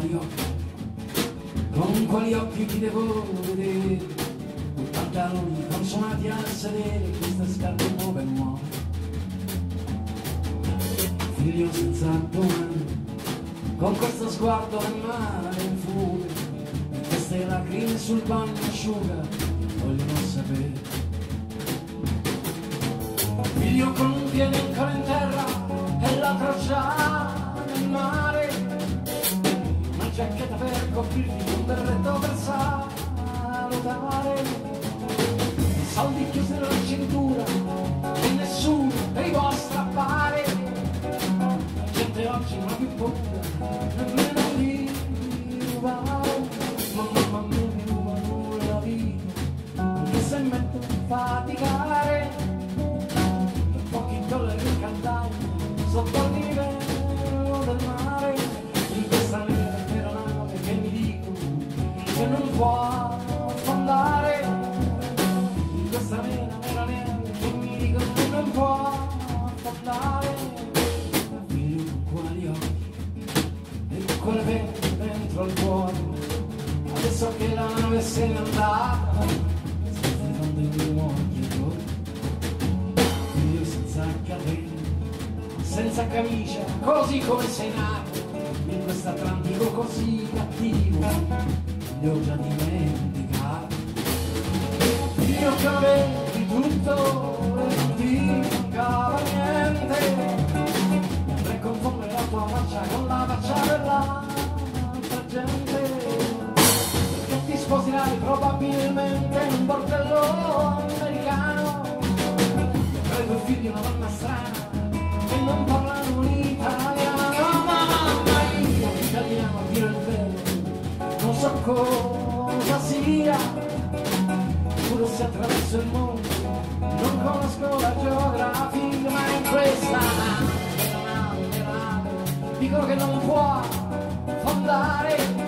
quali occhi, con quali occhi ti devo vedere, con pantaloni consonati a sedere, questa scarpe nuove e nuove. Figlio senza domani, con questo sguardo del mare in fuga, queste lacrime sul bagno asciuga, vogliono sapere. Figlio con un piede ancora in terra e già nel mare, una giacchetta per coprirti, un berretto per salutare, i soldi chiusi nella cintura e nessuno dei vostri appare, la gente oggi non ha più paura, nemmeno di rubare, mamma mia mi rubano la vita, anche se metto a faticare pochi dollari in cantaglia sotto che non può affondare in questa nera neve che mi dicono che non può affondare figlio con quali occhi e con quelle pene dentro il cuore. Adesso che la nave se n'è andata sto affrontando i miei occhi ancora io senza capelli, senza camicia, così come sei nato, in questo Atlantico così cattivo, li ho già dimenticato. Io che avevi tutto e non ti mancava niente, per confondere la tua faccia con la faccia dell'altra gente, che ti sposerai probabilmente in un bordello americano. Tra i tuoi figli una donna strana cosa sia pure se attraverso il mondo non conosco la geografia ma in questa. Dicono che non può fondare